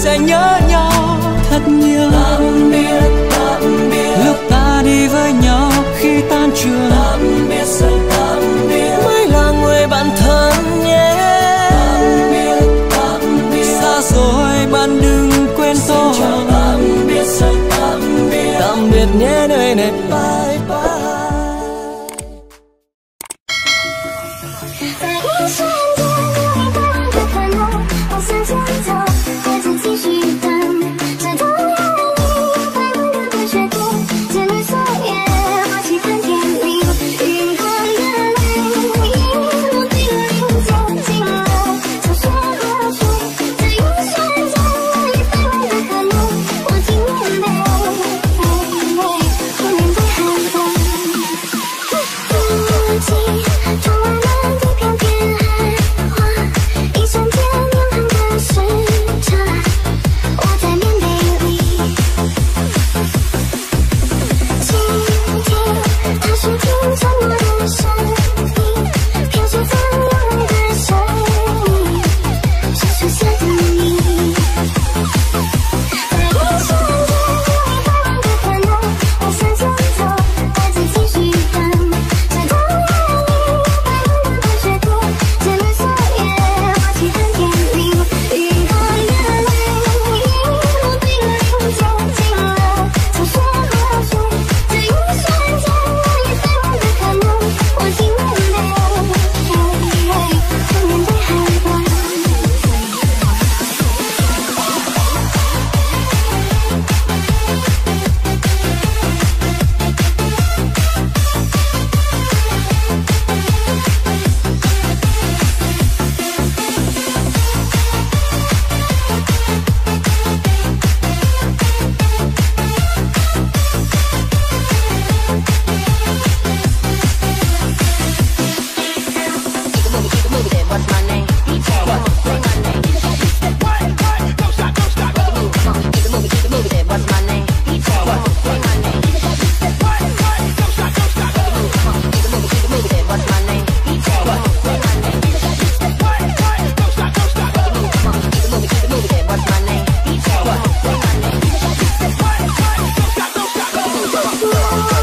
sẽ nhớ nhau thật nhiều. Tạm biệt tạm biệt. Lúc ta đi với nhau khi tan trường. Tạm biệt sẽ tạm biệt. Mới là người bạn thân nhé. Tạm biệt tạm biệt. Xa rồi bạn đừng quên tôi. tạm biệt sẽ tạm biệt. Tạm biệt nhé nơi này. Bye. Bye. Rock.